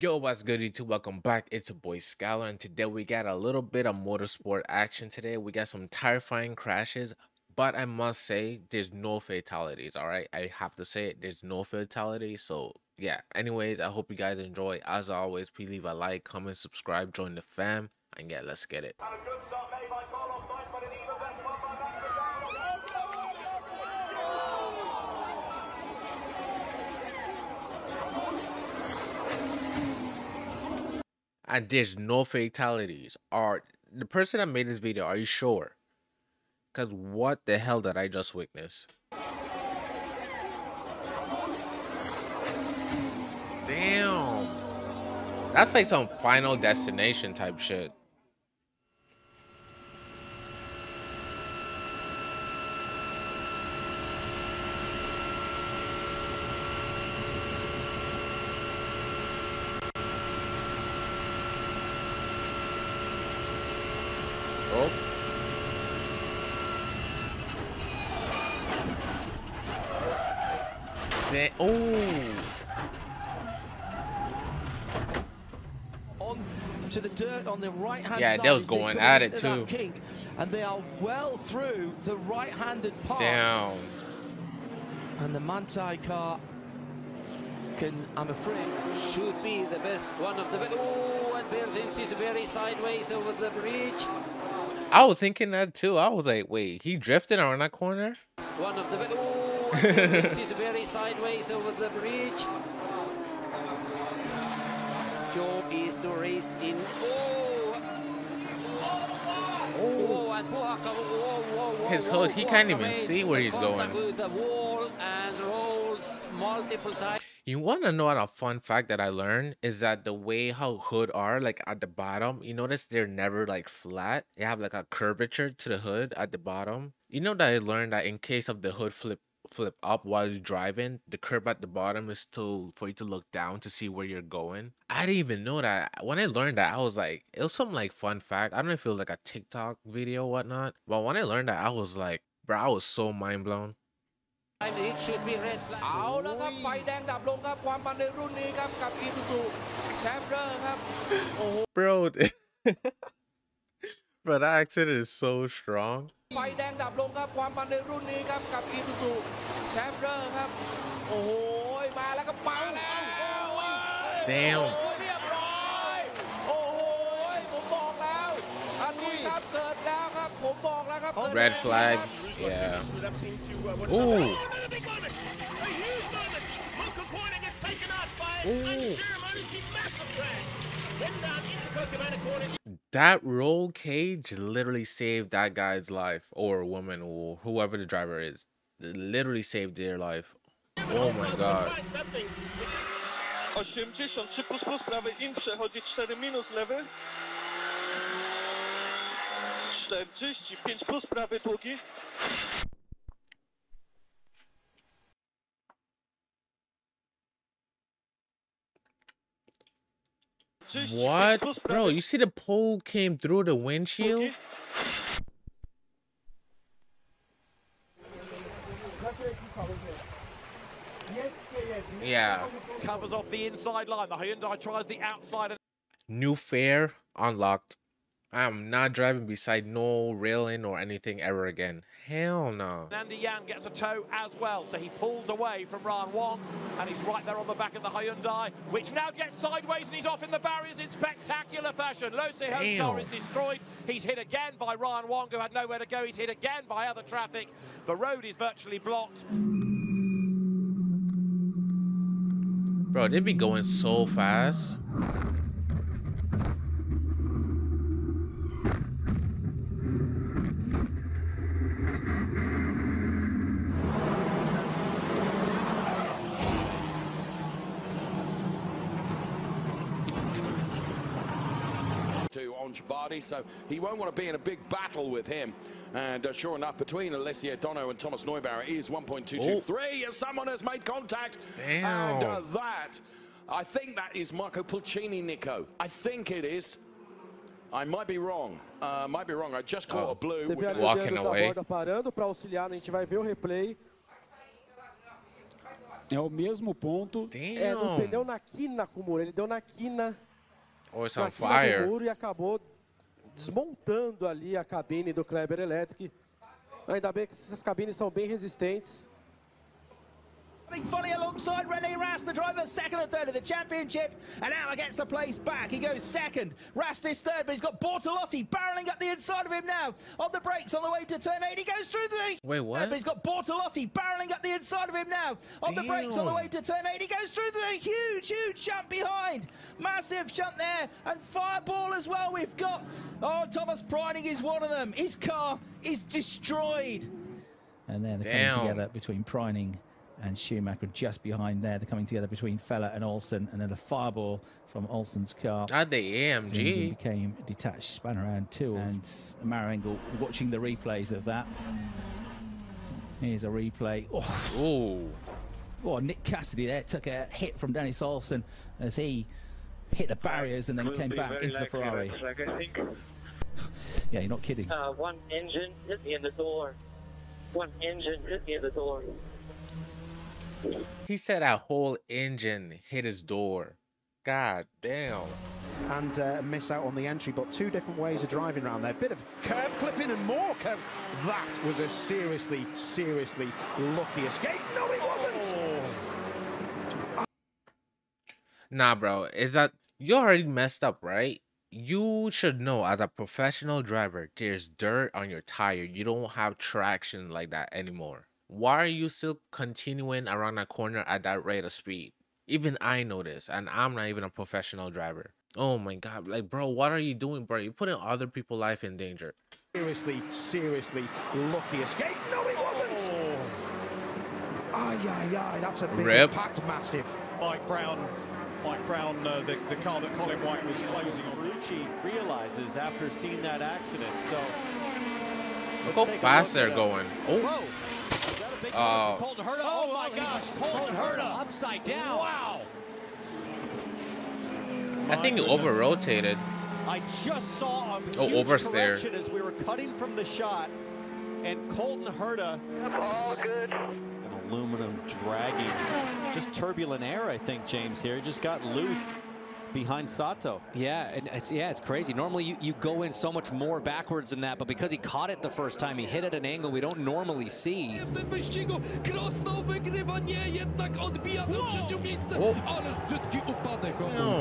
Yo, what's good YouTube? Welcome back. It's a boy Schuyler, and today we got a little bit of motorsport action today. We got some terrifying crashes, but I must say there's no fatalities, all right? I have to say it, there's no fatalities. So yeah, anyways, I hope you guys enjoy. As always, please leave a like, comment, subscribe, join the fam, and yeah, let's get it. And there's no fatalities. Are the person that made this video? Are you sure? Cause what the hell did I just witness? Damn, that's like some Final Destination type shit. Da- oh. On to the dirt on the right hand Yeah, side. they was going at it too. Kink, and they are well through the right handed part. Down. And the Mantai car can, I'm afraid, should be the best one of the be- oh and Bertins is very sideways over the bridge I was thinking that too. I was like, wait, he drifted around that corner? one of the be- oh Bertins is very sideways over the bridge job is to race in oh oh and Buhaka whoa, oh, oh, whoa, oh, whoa, His hood, he can't even see where he's going. the wall and rolls multiple times You want to know what a fun fact that I learned is that the way how hood are like at the bottom, you notice they're never like flat. They have like a curvature to the hood at the bottom. You know that I learned that in case of the hood flip flip up while you're driving, the curve at the bottom is to for you to look down to see where you're going. I didn't even know that. When I learned that, I was like, it was some like fun fact. I don't know if it was like a TikTok video or whatnot. But when I learned that, I was like, bro, I was so mind blown. it should be red flag เอาแล้วครับ ไฟแดงดับลงครับ ความมันในรุ่นนี้ครับ กับอีซูซูแชมเปอร์ครับ โอ้โห Bro, bro, that accident is so strong. ไฟแดงดับลงครับความมันในรุ่นนี้ครับกับอีซูซูแชมเปอร์ครับ โอ้โห มาแล้วก็เป่าแล้ว Damn โอ้โหเรียบร้อย โอ้โห ผมบอกแล้ว อันนี้ครับเกิดแล้วครับ ผมบอกแล้วครับ Red เกิดแล้ว flag. ครับ Yeah. Ooh. Ooh. That roll cage literally saved that guy's life or woman or whoever the driver is. It literally saved their life. Oh my god. 83 plus plus prawy in przechodzi 4 minus lewy 45 plus prawy długi What? Bro, you see the pole came through the windshield? Yeah. covers off the inside line. The Hyundai tries the outside New fare unlocked. I'm not driving beside no railing or anything ever again. Hell no. Andy Yan gets a tow as well. So he pulls away from Ran Wong and he's right there on the back of the Hyundai, which now gets sideways and he's off in the barriers in spectacular fashion. Lo Seho's car is destroyed. He's hit again by Ryan Wong, who had nowhere to go. He's hit again by other traffic. The road is virtually blocked. Bro, they be going so fast. To Ongebadi, so he won't want to be in a big battle with him. And uh, sure enough, between Alessio Dono and Thomas Neubauer is 1.223 as someone has made contact. And uh, that, I think that is Marco Pulcini, Nico. I think it is. I might be wrong. Uh, might be wrong. I just caught Oh. a blue. Você vê ali o Walking dedo da away. borda parando para auxiliar, a gente vai ver o replay. É o mesmo ponto. É, não pneu na quina com o muro. Ele deu na quina. Or it's on fire. muro e acabou desmontando ali a cabine do Kleber Electric. Ainda bem que essas cabines são bem resistentes. Fully alongside Rene Rast, the driver second and third of the championship, and now gets the place back. He goes second. Rast is third, but he's got Bortolotti barreling up the inside of him now. On the brakes, on the way to turn eight, he goes through the. Wait, what? But he's got Bortolotti barreling up the inside of him now. On the brakes, on the way to turn eight, he goes through the huge, huge jump behind. Massive jump there, and Fireball as well. We've got. Oh, Thomas Preining is one of them. His car is destroyed. And then they're Damn. coming together between Preining and Schumacher just behind there. They're coming together between Feller and Olsen, and then the fireball from Olsen's car. Not the His engine AMG. became detached, spun around two, and Marengo watching the replays of that. Here's a replay. Oh, Ooh. oh, Nick Cassidy there took a hit from Dennis Olsen as he hit the barriers and then came back into the Ferrari. Like I think Yeah, you're not kidding. Uh, one engine hit me in the door. One engine hit me in the door. He said a whole engine hit his door. God damn. and uh, miss out on the entry, but two different ways of driving around there. Bit of curb clipping and more curb. That was a seriously, seriously lucky escape. No, it wasn't. Nah, bro. Is that you already messed up, right? You should know as a professional driver, there's dirt on your tire. You don't have traction like that anymore. Why are you still continuing around a corner at that rate of speed? Even I know this, and I'm not even a professional driver. Oh my god, like bro, what are you doing, bro? You're putting other people's life in danger. Seriously, seriously lucky escape. No, it wasn't. Ay, ay, ay, that's a big Rip. impact, massive. Mike Brown, Mike Brown, uh, the, the car that Colin White was closing on. Ferrucci realizes after seeing that accident. So Look how fast they're going. Oh, Whoa. Is big Oh. move for Colton Herta? Oh, my gosh, Colton Herta upside down. Wow. I think he over rotated. I just saw a Oh, huge oversteer. correction as we were cutting from the shot, and Colton Herta. all good. An aluminum dragging, just turbulent air, I think, James here. Just got loose behind Sato. Yeah, and it's yeah, it's crazy. Normally you, you go in so much more backwards than that, but because he caught it the first time, he hit at an angle we don't normally see. W tym wyścigu Krosno wygrywa, nie jednak odbija do trzecie miejsce, ale brzydki upadek o No.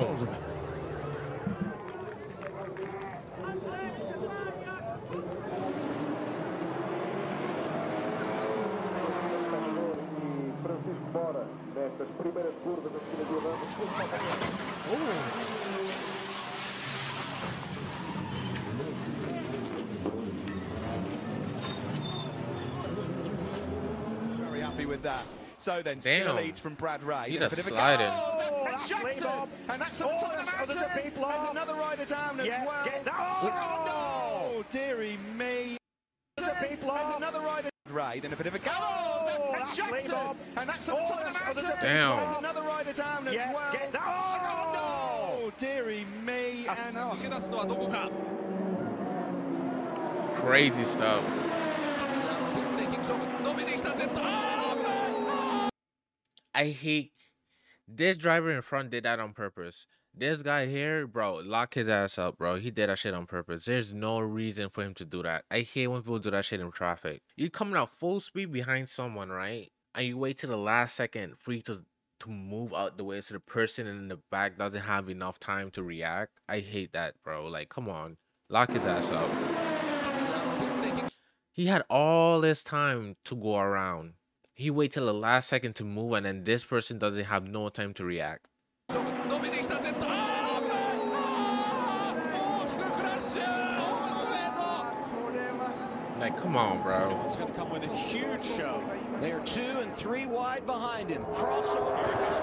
So then, Damn. Skinner leads from Brad Ray. He And a just bit of a sliding. Oh, and that's Jackson, laid off. and that's on the top of the Oh, there's mountain. a big blow. There's another rider down as Yeah, well. get that. Oh, no, dearie me. There's a big blow. There's another rider. Ray, then a bit of a go. Oh, and that's laid Jackson, off. and that's on the Oh, top of the there's- oh, there's a mountain. big Damn. There's another rider down as Yeah, well. get that. Oh, no, dearie me. And oh, 逃げ出すのはどこか Crazy stuff. ブレーキング勝負伸びてきた Z あ I hate this driver in front did that on purpose. This guy here, bro, lock his ass up, bro. He did that shit on purpose. There's no reason for him to do that. I hate when people do that shit in traffic. You coming out full speed behind someone, right? And you wait till the last second for you to to move out the way so the person in the back doesn't have enough time to react. I hate that, bro. Like, come on. Lock his ass up. He had all this time to go around. He wait till the last second to move, and then this person doesn't have no time to react. Like, come on, bro. It's going to come with a huge show. They are two and three wide behind him. Crossover.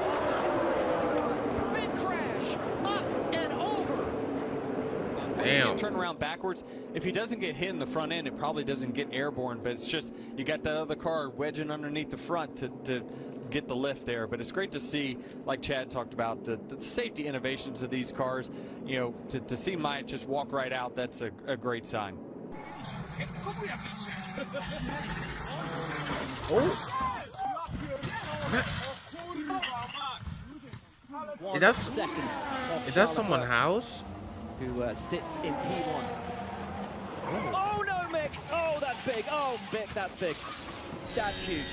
Damn. Turn around backwards. If he doesn't get hit in the front end, it probably doesn't get airborne. But it's just you got that other car wedging underneath the front to, to get the lift there. But it's great to see, like Chad talked about, the, the safety innovations of these cars. You know, to, to see Myatt just walk right out, that's a, a great sign. Is that seconds? Is that someone's house? Who uh, sits in P1? Oh no, Mick! Oh, that's big. Oh, Mick, that's big. That's huge.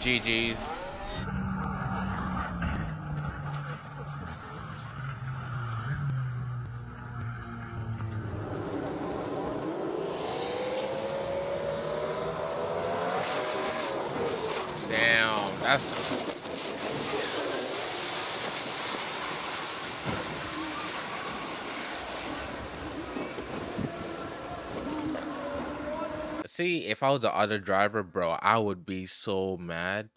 GG's. Damn, that's See, if I was the other driver, bro, I would be so mad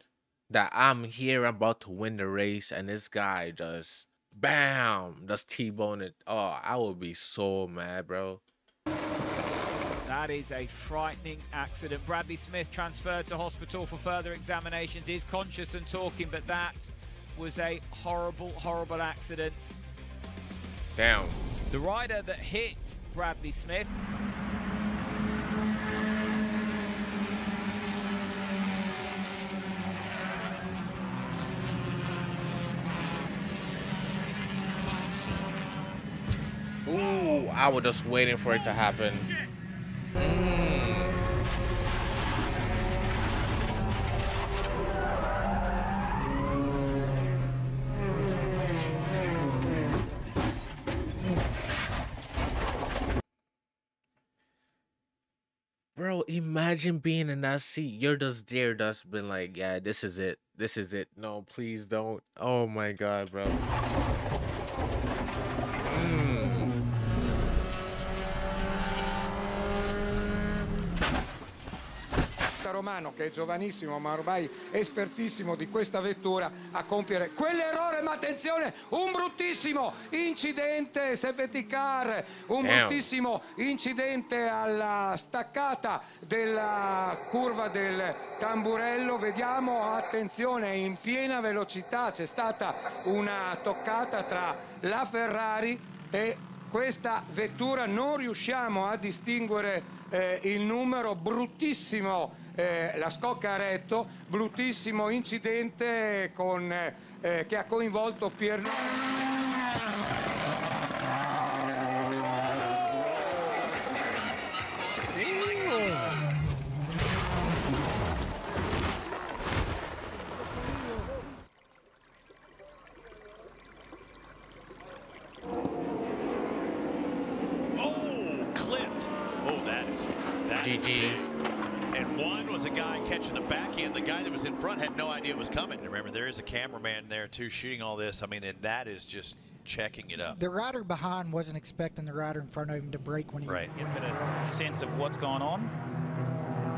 that I'm here about to win the race and this guy just bam, just T-bone it. Oh, I would be so mad, bro. That is a frightening accident. Bradley Smith transferred to hospital for further examinations. Is conscious and talking, but that was a horrible, horrible accident. Damn. The rider that hit Bradley Smith Ooh, I was just waiting for it to happen. Mm. Bro, imagine being in that seat. You're just there, just been like, yeah, this is it. This is it. No, please don't. Oh my god, bro. Romano che è giovanissimo ma ormai espertissimo di questa vettura a compiere quell'errore ma attenzione un bruttissimo incidente safety car un Damn. bruttissimo incidente alla staccata della curva del tamburello vediamo attenzione in piena velocità c'è stata una toccata tra la Ferrari e questa vettura non riusciamo a distinguere eh, il numero. Bruttissimo eh, la scocca a retto bruttissimo incidente con, eh, che ha coinvolto Pier coming. And remember, there is a cameraman there too shooting all this. I mean, and that is just checking it up. The rider behind wasn't expecting the rider in front of him to brake when he Right. when Get he a sense of what's going on.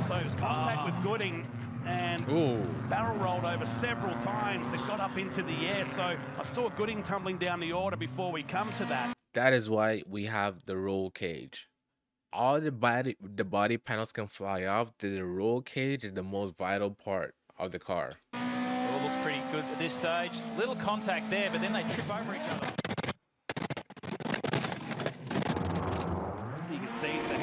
So it was contact ah. with Gooding and Ooh. barrel rolled over several times. It got up into the air. So I saw Gooding tumbling down the order before we come to that. That is why we have the roll cage. All the body the body panels can fly off. The roll cage is the most vital part of the car. Good at this stage. Little contact there, but then they trip over each other. You can see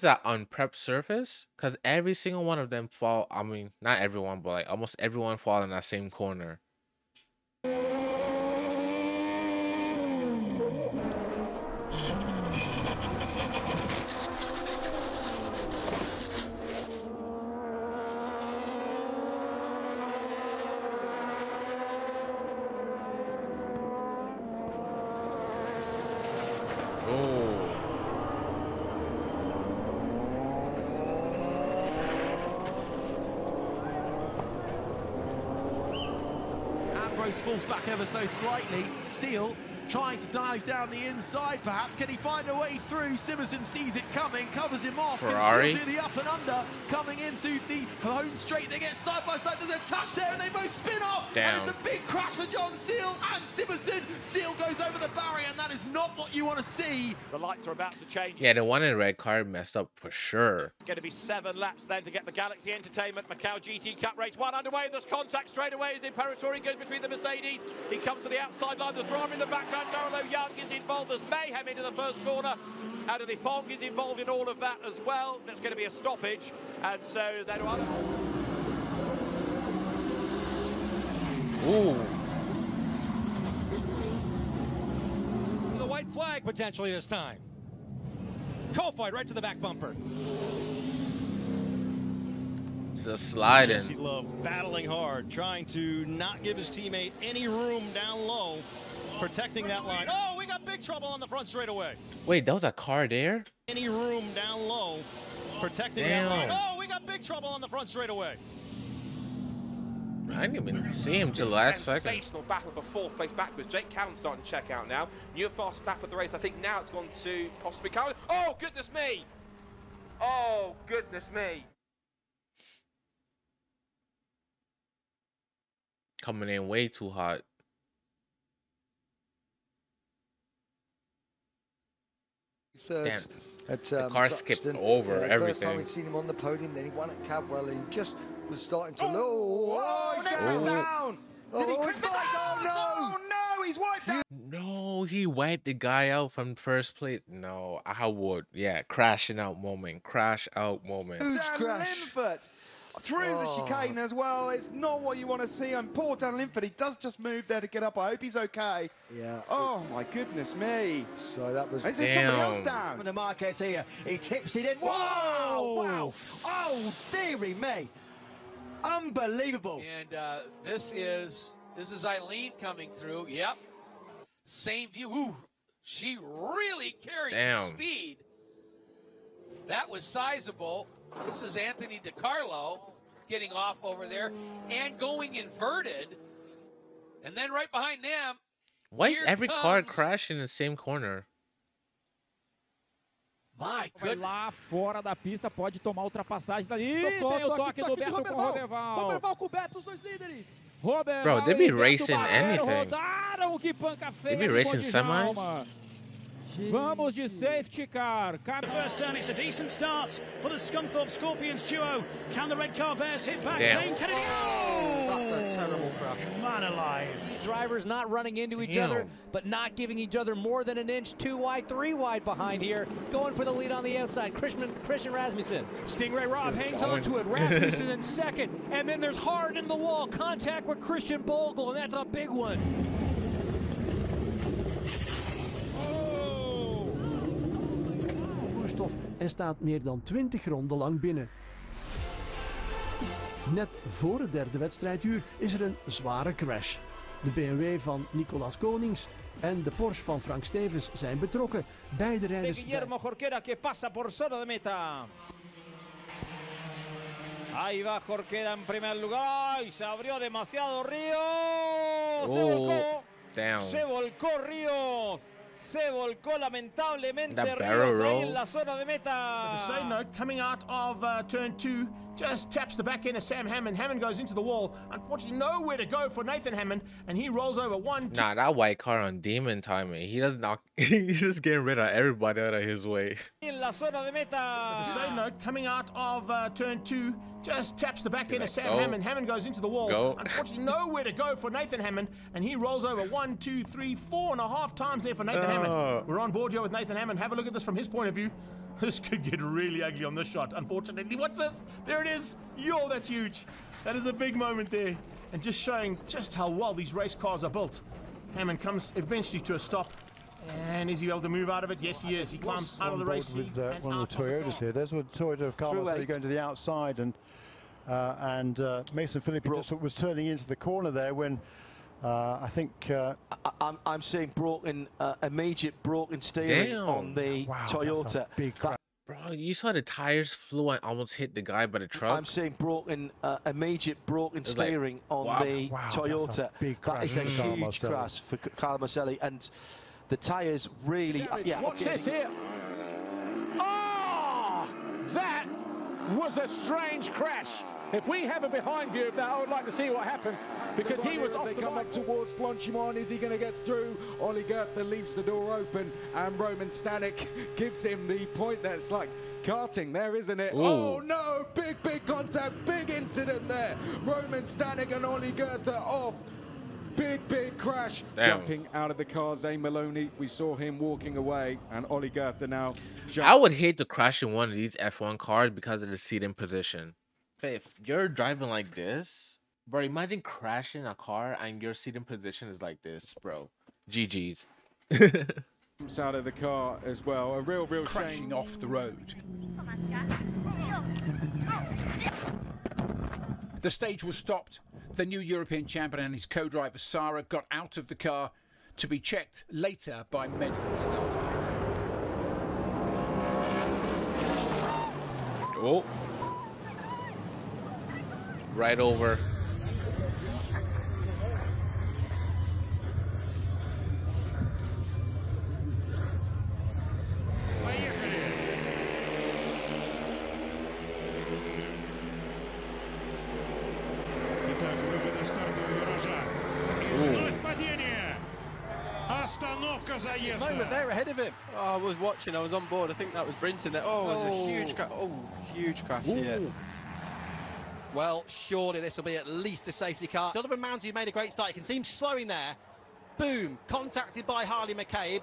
Is that unprepped surface? Because every single one of them fall. I mean, not everyone, but like almost everyone fall in that same corner. Oh. Ambrose falls back ever so slightly. Seal trying to dive down the inside, perhaps. Can he find a way through? Simerson sees it coming, covers him off. Ferrari. Can Seal do the up and under? Coming into the home straight, they get side by side. There's a touch there, and they both spin off. And it's a big crash for John Seal and Simerson. Seal goes over the barrier, and that is not what you want to see. The lights are about to change. Yeah, the one in red car messed up for sure. It's Going to be seven laps then to get the Galaxy Entertainment Macau GT Cup race one underway. There's contact straight away as Imperatori goes between the Mercedes. He comes to the outside line. There's drama in the background. Darrell Young is involved. There's mayhem into the first corner. Adderly Fong is involved in all of that as well. There's going to be a stoppage. And so is Eduardo. Ooh. The white flag potentially this time. Kofite right to the back bumper. It's a sliding. Jesse Love battling hard, trying to not give his teammate any room down low, protecting that line. Oh, we got big trouble on the front straightaway. Wait, that was a car there? Any room down low, protecting Damn. that line. Oh, we got big trouble on the front straightaway. I didn't even see him till This last second. sensational battle for fourth place backwards. Jake Callan starting to check out now. New fast lap of the race. I think now it's gone to possibly Callan. Oh, goodness me! Oh, goodness me! Coming in way too hot. Thirds at The um, car skipped Buxton. over Uh, First time everything. we'd seen him on the podium, then he won at Cadwell, and he just was starting to. Oh, oh, he's now down. he's down. Did he Oh, clip he's it back. down? Oh, Oh, no, he's wiped out. No, he wiped the guy out from first place. No, I would. Yeah, crashing out moment. Crash out moment. Dan Linford through the Oh. chicane as well. It's not what you want to see. And poor Dan Linford, he does just move there to get up. I hope he's okay. Yeah. Oh my goodness me. So that was. Is there somebody else down? And the Marquez here. He tips it in. Wow, wow. Oh, dearie me. Unbelievable. And uh, this is this is Eileen coming through. Yep. Same view. Ooh, she really carries Damn. speed. That was sizable. This is Anthony DiCarlo getting off over there and going inverted. And then right behind them, Why is here every car crashing in the same corner? My Vai lá fora da pista, pode tomar ultrapassagens dali. Tocou, Tem o toque, toque do toque de Beto com o Roberval. Roberval. Roberval com o Beto, os dois líderes. Roberval Bro, they be racing Barreiro anything. Rodaram que panca feia. be do racing Djalma. Vamos de safety car. First turn, it's a decent start for the Scunthorpe Scorpions duo. Can the red car bears hit back? Damn. Zane Kennedy. Oh! That's a terrible crash. Man alive. Drivers not running into each Damn. other, but not giving each other more than an inch, two wide, three wide behind here. Going for the lead on the outside, Christian, Christian Rasmussen. Sting Ray Robb hangs Going. on to it. Rasmussen in second. And then there's hard in the wall. Contact with Christian Bogle, and that's a big one. En staat meer dan 20 ronden lang binnen. Net voor het derde wedstrijduur is er een zware crash. De BMW van Nicolas Konings en de Porsche van Frank Stevens zijn betrokken. Beide De rijders Guillermo Jorquera que pasa por zona de meta. Ahí va Jorquera en primer lugar. Ay, se abrió demasiado Ríos. Se Oh, volcó. Se volcó Ríos. Se volcó lamentablemente Ríos ahí en la zona de meta. Side note, coming out of uh, turn two, just taps the back end of Sam Hammond. Hammond goes into the wall. Unfortunately, nowhere to go for Nathan Hammond, and he rolls over one, two. Nah, that white car on demon timing. He does not. He's just getting rid of everybody out of his way. En la zona de meta. The same note, coming out of uh, turn two, just taps the back end of Sam go. Hammond. Hammond goes into the wall. Go. Unfortunately, nowhere to go for Nathan Hammond, and he rolls over one, two, three, four and a half times there for Nathan Oh. Hammond. We're on board here with Nathan Hammond. Have a look at this from his point of view. This could get really ugly on this shot, unfortunately. What's this? There it is. Yo, that's huge. That is a big moment there. And just showing just how well these race cars are built. Hammond comes eventually to a stop. And is he able to move out of it? Yes, he is. He climbs out of the race seat. with uh, one of the Toyotas here. There's one Toyota of Carlos Through Lee going to the outside, and uh, and uh, Mason Filippi just was turning into the corner there when uh, I think uh, I, I'm, I'm seeing broken, uh, immediate broken steering Damn. on the Wow, Toyota. big That- Bro, you saw the tires flew and almost hit the guy by the truck. I'm seeing broken, uh, immediate broken It's like, steering on wow. the Wow, Toyota. big that is a crash for Carl huge crash for C- Carl Marcelli, and the tyres really. uh, yeah, Watch okay. this here. Oh, that was a strange crash. If we have a behind view of that, I would like to see what happened because he was off They the come back towards Blanchimont. Is he going to get through? Ollie Goethe leaves the door open, and Roman Stanek gives him the point that's like karting there, isn't it? Ooh. Oh no! Big, big contact, big incident there. Roman Stanek and Ollie Goethe off. Big, big crash. Damn. Jumping out of the car, Zane Maloney. We saw him walking away, and Ollie Goethe now. I would hate to crash in one of these F1 cars because of the seating position. Okay, if you're driving like this, bro, imagine crashing a car and your seating position is like this, bro. GG's. jumps out of the car as well. A real, real Crashing shame. off the road. The stage was stopped. The new European champion and his co-driver Sarah got out of the car to be checked later by medical staff. Oh right over. Moment there ahead of him. Oh, I was watching. I was on board. I think that was Brinton. There. Oh, oh. oh. huge crash. Oh, huge crash. Ooh. Yeah. Well, surely this will be at least a safety car. Sullivan Mounsey made a great start. You can see him slowing there. Boom, contacted by Harley McCabe.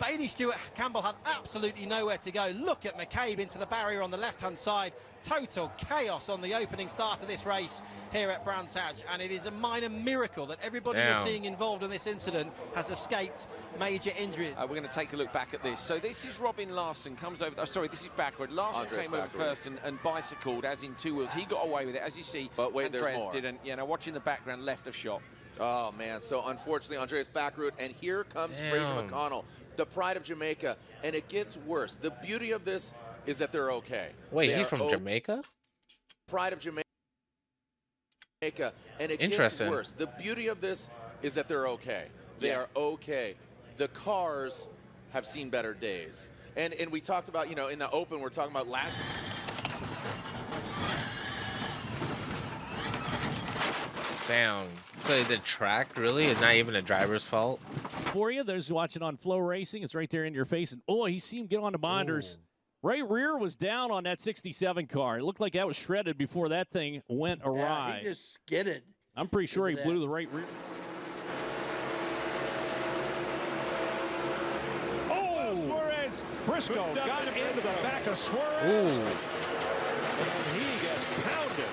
Bailey Stewart Campbell had absolutely nowhere to go. Look at McCabe into the barrier on the left-hand side. Total chaos on the opening start of this race here at Brands Hatch. And it is a minor miracle that everybody you're seeing involved in this incident has escaped major injuries. Uh, we're going to take a look back at this. So this is Robin Larson comes over. Oh, sorry, this is backward. Larson Andres came over first and, and bicycled, as in two wheels. He got away with it, as you see. But wait, there's Andreas more. didn't. You know, watching the background, left of shot. Oh man! So unfortunately, Andreas Backroot, and here comes Fraser Damn. McConnell, the pride of Jamaica, and it gets worse. The beauty of this is that they're okay. Wait, They he's from o- Jamaica? Pride of Jamaica, and it gets worse. The beauty of this is that they're okay. They Yeah. are okay. The cars have seen better days, and and we talked about you know in the open we're talking about last. Damn. So the track really is not even a driver's fault. For you, those watching on Flow Racing, it's right there in your face. And oh, he seen him get on the binders. Oh. Right rear was down on that 67 car. It looked like that was shredded before that thing went awry. Yeah, he just skidded. I'm pretty sure he into blew the right rear. Oh, Suarez Briscoe got him into the back of Suarez. Ooh. And he gets pounded.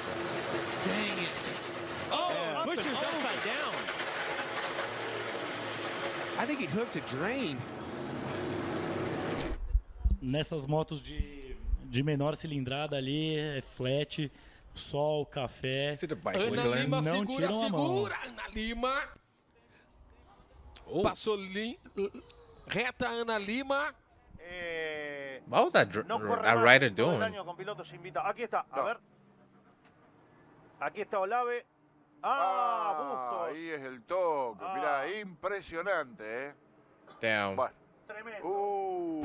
Nessas motos de, de menor cilindrada ali, é flat, sol, café. Ana Lima não segura, tiram a mão. segura. Ana Lima. Passou li, reta Ana Lima. What was that, dr- that rider doing? con pilotos invita. Aquí está, a ver. Aquí está Olave. Ah, Bustos. ahí es el toque. Mirá, impresionante, ¿eh? Damn. Bueno. Uh.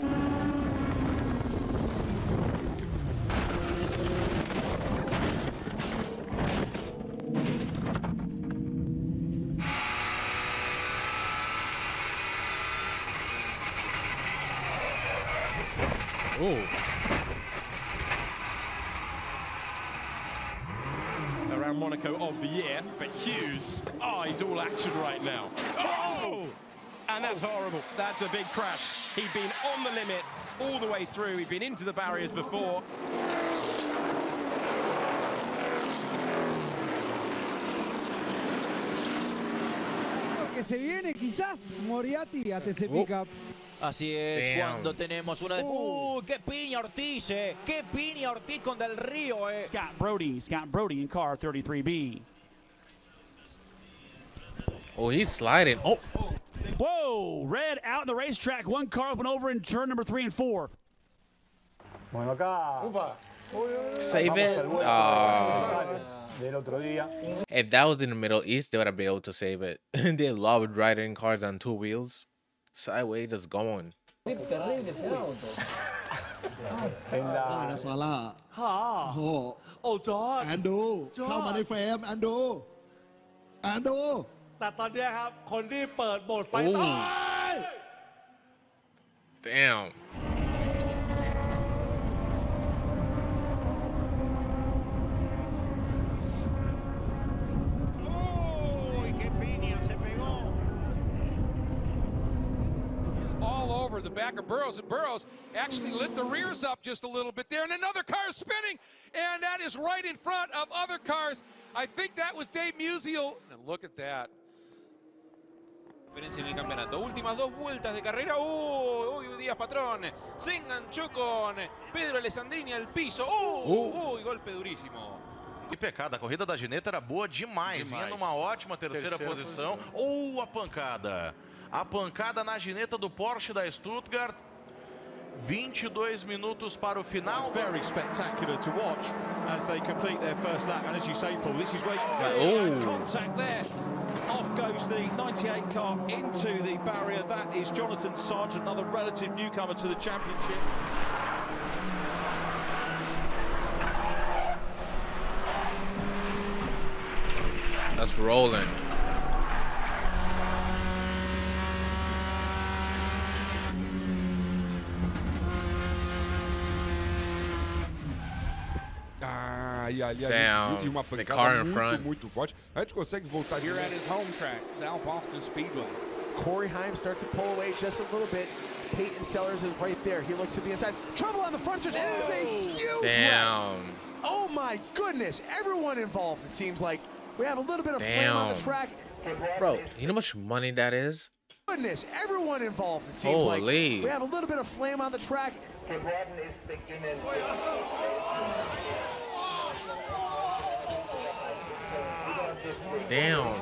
Ooh. Around Monaco of the year, but Hughes, oh, he's all action right now. Oh! And that's horrible. That's a big crash. He'd been on the limit all the way through. He'd been into the barriers before. Que se viene quizás Moriarty a TC Oh. Pickup. Así es, Damn. cuando tenemos una... ¡Uh! ¡Qué piña Ortiz, eh! ¡Qué piña Ortiz con Del Río, eh! Scott Brody, Scott Brody in car 33B. Oh, he's sliding. Oh. Whoa! Red out in the racetrack. One car went over in turn number three and four. Bueno, acá. Save it. Uh, if that was in the Middle East, they would have been able to save it. they loved riding cars on two wheels. sideways just gone. Ada salah. Ha. Oh. Oh, John. Ando. John. เข้ามาในเฟรม Ando. Ando. แต่ตอนนี้ครับ คนที่เปิดโหมดไฟต้อ Damn. The back of Burrows, and Burrows actually lit the rears up just a little bit there, and another car is spinning, and that is right in front of other cars. I think that was Dave Musial, and look at that. Diferencia en el campeonato. Últimas dos vueltas de carrera. ¡Uy! Uy, Díaz Patrón. Se enganchó con Pedro Alessandrini al piso. ¡Uy! Uh. Uy, golpe durísimo. Que pecado, a corrida da Gineta era boa demais. Vinha Demais. numa ótima terceira, Terceira posição. posição. Ou a pancada. A pancada na Gineta do Porsche da Stuttgart. 22 minutos para o final. Very spectacular to watch as they complete their first lap. And as you say, Paul, this is where Oh. contact there. Off goes the 98 car into the barrier. That is Jonathan Sargent, another relative newcomer to the championship. That's rolling. E ali a Damn, gente uma the pancada car in muito, front. muito forte. A gente consegue voltar Here at his home track, South Boston Speedway. Corey Heim starts to pull away just a little bit. Peyton Sellers is right there. He looks to the inside. Trouble on the front stretch. and It is a huge wreck. Damn. Oh my goodness. Everyone involved, it seems like. We have a little bit of flame on the track. Bro, you know how much money that is? Goodness, everyone involved, it seems Holy. like. We have a little bit of flame on the track. Damn.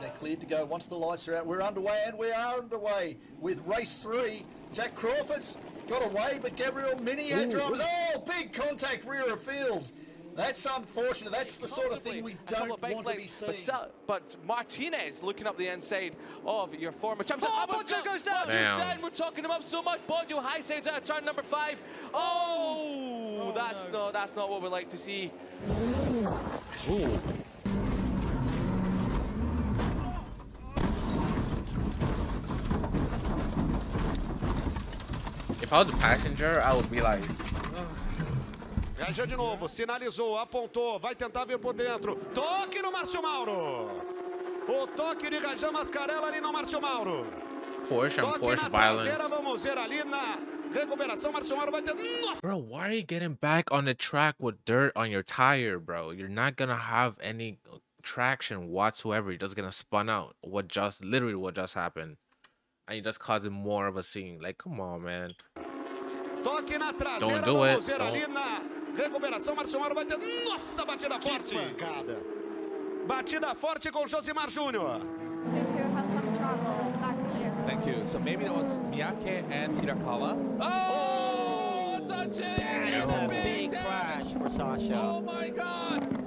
They're cleared to go once the lights are out. We're underway, and we are underway with race three. Jack Crawford's got away, but Gabriel Mini had Ooh. Oh, big contact rear of field. That's unfortunate. That's the sort of thing we don't want to be plates, but, seeing. Sal- but Martinez looking up the inside of your former champion. Oh, Oh, Boggio goes down. Damn. Boggio's down. We're talking him up so much. Boggio high sides out of turn number five. Oh, oh that's no. that's not what we like to see. Ooh. If I was a passenger, I would be like, Viaja de novo, sinalizou, apontou, vai tentar vir por dentro. Toque no Márcio Mauro. O toque de Rajan Mascarella ali no Márcio Mauro. Porsche on Porsche na traseira, vamos ver ali na recuperação. Márcio Mauro vai ter. Nossa! Bro, why are you getting back on the track with dirt on your tire, bro? You're not gonna have any traction whatsoever. You're just gonna spun out. What just literally what just happened, and you're just causing more of a scene. Like, come on, man. Toque na Don't do it. Don't. na recuperação. Márcio vai ter. Nossa, batida forte. Batida forte com Josimar Júnior. Thank you. So maybe that was Miyake and Hirakawa. Oh, touch it! That is a big crash for Sasha. Oh my God!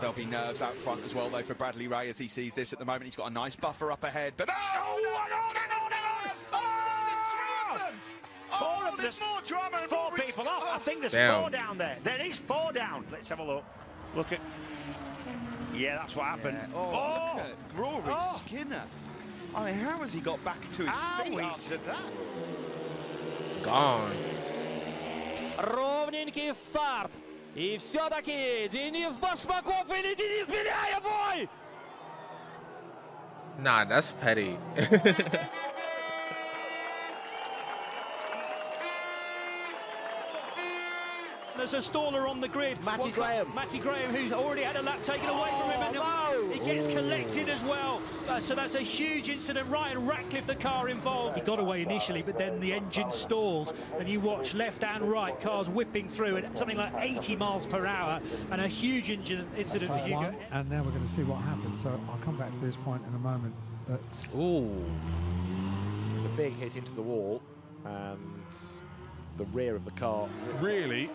There'll be nerves out front as well, though, for Bradley Ray as he sees this at the moment. He's got a nice buffer up ahead. But oh, Oh, there's more drama and Four more people off. I think there's Down. four down there. There is four down. Let's have a look. Look at. Yeah, that's what happened. Oh, look at Rory Oh. Skinner. I mean, how has he got back to his feet Owie. after that? Gone. Ровненький старт. И все-таки Денис Башмаков или Денис Беляев, ой! Nah, that's petty. There's a staller on the grid. Matty What Graham. Matty Graham, who's already had a lap taken away from him. And Oh, He gets no. collected as well. Uh, so that's a huge incident. Ryan Ratcliffe, the car involved. He got away initially, but then the engine stalled. And you watch left and right cars whipping through at something like 80 miles per hour. And a huge engine incident for Hugo. and now we're going to see what happens. So I'll come back to this point in a moment. But Ooh. It's a big hit into the wall, and the rear of the car. really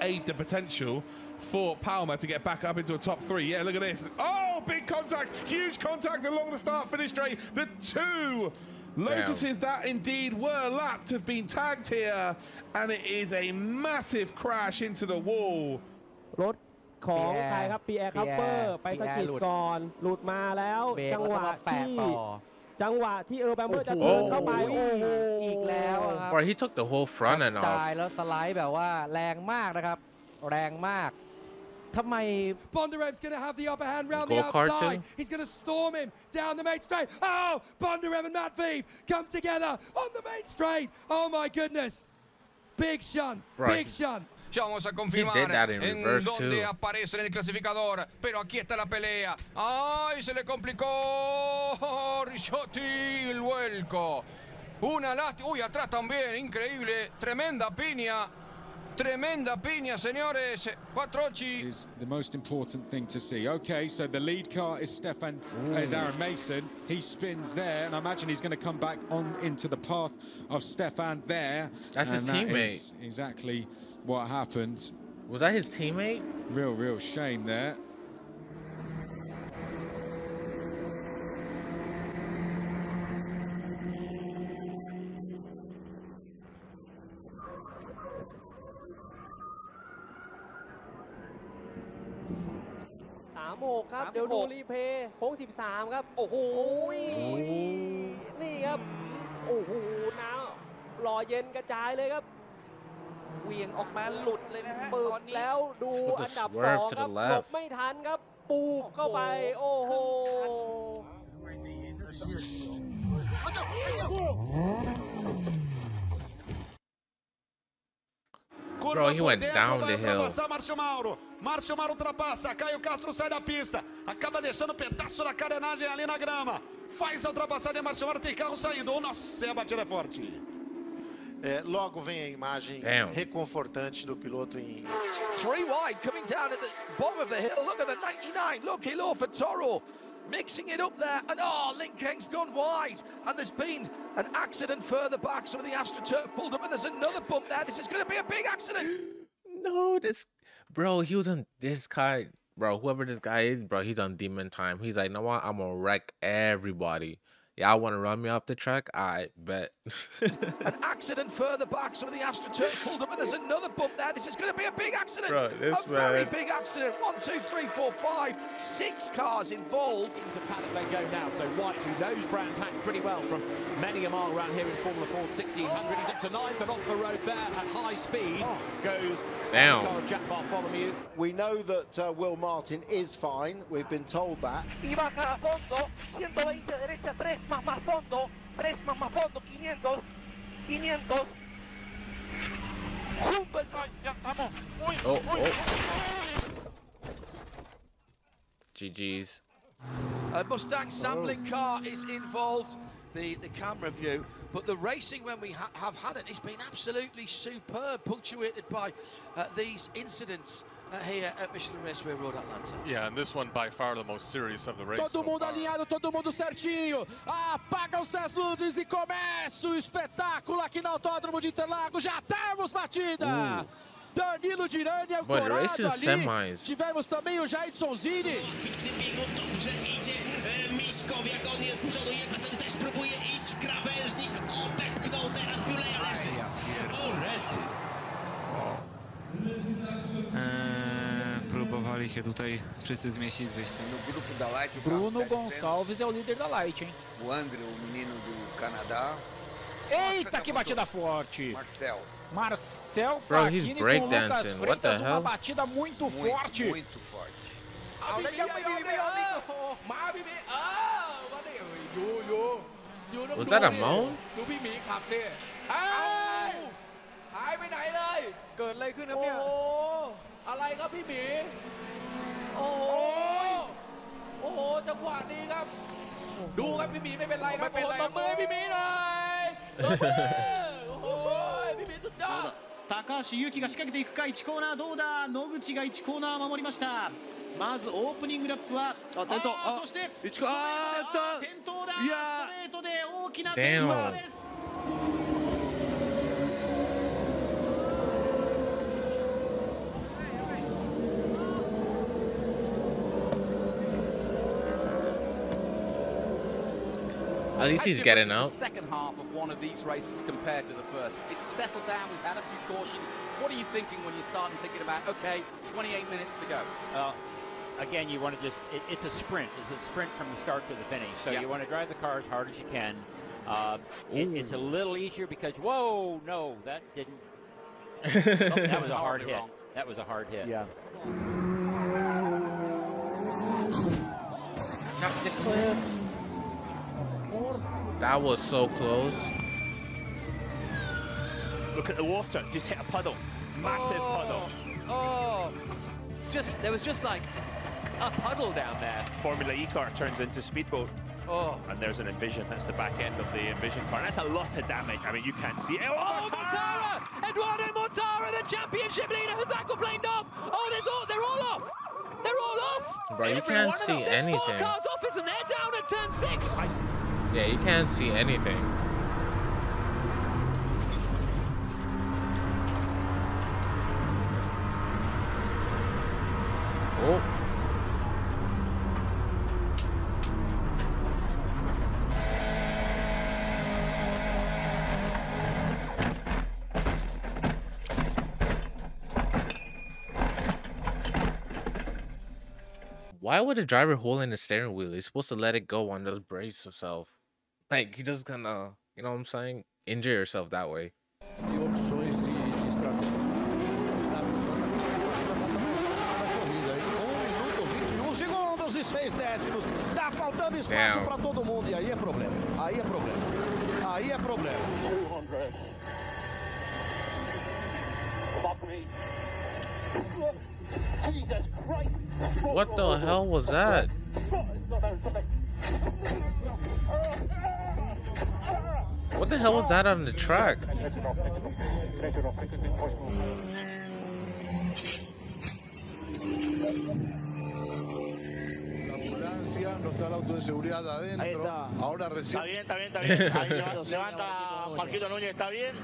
aid the potential for Palmer to get back up into a top three. Yeah, look at this. Oh, big contact, huge contact along the start finish straight. The two notices that indeed were lapped have been tagged here, and it is a massive crash into the wall. รถของ Pierre ใครครับปีแอร์คัฟเฟอ Pierre ร์ไปสะกิด Pierre หลุด ก่อน หลุดมาแล้ว เบรก จังหวะ แล้วก็มาแปะ ที่ ต่อ จังหวะที่เออร์แบมเบอร์จะโอ้เทิโหร์นเข้าไปโอ้โหอีกแล้วอะครับ Bro he took the whole front end จ่า off ยแล้วสไลด์แบบว่าแรงมากนะครับ แรงมากทำไม Bondarev's going to have the upper hand round the Go-kart outside. too? He's going to storm him down the main straight. Oh, Bondarev and Matveev come together on the main straight. Oh my goodness. Big shun. Right. Big shun. Ya vamos a confirmar en dónde aparece en el clasificador. Pero aquí está la pelea. ¡Ay! Se le complicó. Ricciotti el vuelco. Una lástima. Uy, atrás también. Increíble. Tremenda piña. Tremenda piña, señores. Quattrochi. is the most important thing to see. Okay, so the lead car is Stefan, uh, is Aaron Mason. He spins there, and I imagine he's going to come back on into the path of Stefan there. That's his that teammate. is exactly what happened. Was that his teammate? Real, real shame there. เดี๋ยวดูรีเพย์โค้ง13 ครับ โอ้โหนี่ครับ โอ้โหน้ำหล่อเย็นกระจายเลยครับเหวียงออกมาหลุดเลยนะฮะปึตกอนนี้แล้วดู With the อันดับ swerve สอง to ครับ the หล left บไม่ทันครับ ปูบเข้าไป โอ้โห Curva Bro, he por went dentro, down vai the hill. Márcio Mauro ultrapassa, Caio Castro sai da pista, acaba deixando um pedaço da carenagem ali na grama. Faz a ultrapassagem, Márcio Mauro tem carro saindo. Oh, nossa, a batida é forte. É, logo vem a imagem Damn. reconfortante do piloto em. Three wide coming down at the bottom of the hill. Look at the 99. Look, Hilo for Toro. Mixing it up there. And oh, Linkeng's gone wide. And there's been an accident further back. Some of the AstroTurf pulled up. And there's another bump there. This is going to be a big accident. No, this bro, he was on this guy, bro. Whoever this guy is, bro, he's on demon time. He's like, no, what? I'm gonna wreck everybody. Y'all want to run me off the track? I bet. An accident further back. Some of the AstroTurf pulled up. And there's another bump there. This is going to be a big accident. Bro, this a very big accident. One, two, three, four, five, six cars involved. Into paddock they go now. So White, who knows Brands Hatch pretty well from many a mile around here in Formula Ford 1600, he's up to ninth and off the road there at high speed goes Damn. car of Jack Bartholomew. We know that uh, Will Martin is fine. We've been told that. Y baja a fondo, 120 derecha, 3 más más fondo, 3 más más fondo, 500, 500. Junto el ya estamos muy, Oh, muy oh. GG's. A Mustang sampling car is involved, the, the camera view, but the racing when we ha have had it, it's been absolutely superb, punctuated by uh, these incidents uh, here at Michelin Raceway Road Atlanta. Yeah, and this one by far the most serious of the race. Todo mundo alinhado, todo mundo certinho. Apaga-se as luzes e começa o espetáculo aqui no Autódromo de Interlagos. Já temos batida. Danilo Dirani é o racing ali. semis. Tivemos também o Jaidson Zini. Dobrze idzie e, Miszkowiak, on jest z przodu, Eee, próbowali się tutaj wszyscy zmieścić z wyjściem. No grupo da Light, o Bruno carro 700, Gonçalves é o líder da Light, hein? O André, o menino do Canadá. Eita, que batida forte! Marcel. Marcel Bro, he's Facchini com breakdancing. Lucas What the Freitas, uma hell? batida muito, Muito, forte. muito forte. เอาเลยยังไม่มีไม่เอามาพี่หมีเออมาดิอยู่อยู่อยู่ต้อง Was ดู that a ดิ moan? ดูพี่หมีขับเนี่ยเอ้าหายไปไหนเลย เกิดอะไรขึ้นครับเนี่ย โอ้โหอะไรครับพี่หมี โอ้โห โอ้โห จังหวะนี้ครับ ดูครับพี่หมีไม่เป็นไรครับ ไม่เป็นไร โอ้โหตบมือให้พี่หมีหน่อยตบมือโอ้โหพี่หมีสุดยอด 高橋祐希が仕掛けていくか1コーナーどうだ野口が1コーナー守りましたまずオープニングラップはあ転倒あそして一コあーっと転倒だいやストレートで大きな Damn. 転倒です At least he's getting is out. Second half of one of these races compared to the first. It's settled down. We've had a few cautions. What are you thinking when you start thinking about okay, 28 minutes to go? Well, again, you want to just, it, it's a sprint. It's a sprint from the start to the finish. So Yeah. you want to drive the car as hard as you can. Uh, it, it's a little easier because, whoa, no, that didn't. Oh, that was a hard hit. wrong. That was a hard hit. Yeah. That was so close. Look at the water. Just hit a puddle. Massive oh. puddle. Oh, just there was just like a puddle down there. Formula E car turns into speedboat. Oh. And there's an Envision. That's the back end of the Envision car. And that's a lot of damage. I mean, you can't see it. Oh, oh Mortara! Edoardo Mortara, the championship leader, has aquaplaned off. Oh, there's all, they're all off. They're all off. Bro, you Every can't one of them. see There's four cars off, isn't there? Down at turn six. Yeah, you can't see anything. Oh. Why would a driver holding the steering wheel? He's supposed to let it go and just brace himself. Like he just gonna, you know what I'm saying? Injure yourself that way. de opções de, de estratégia. Minuto, 21 segundos 6 décimos. Tá faltando espaço Damn. para todo mundo e aí é problema. Aí é problema. Aí é problema. What the hell was that? What the hell was that on the track? La ambulancia, no está el auto de seguridad adentro. Ahora recién. Está bien, está bien, está bien. Ahí levanta, levanta Marquito Núñez, está bien.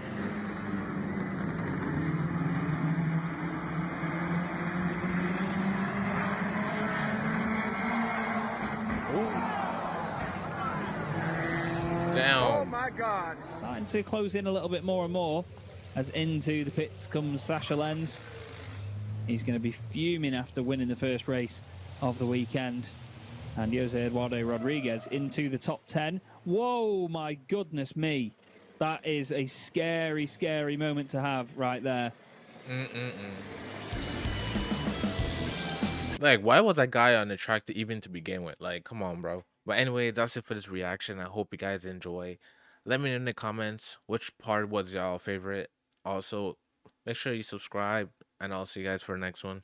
To close in a little bit more and more as into the pits comes Sasha Lenz. He's going to be fuming after winning the first race of the weekend. And Jose Eduardo Rodriguez into the top 10. Whoa, my goodness me. That is a scary, scary moment to have right there. Mm-mm-mm. Like, why was that guy on the track to even to begin with? Like, come on, bro. But anyway, that's it for this reaction. I hope you guys enjoy. Let me know in the comments which part was y'all favorite. Also, make sure you subscribe, and I'll see you guys for the next one.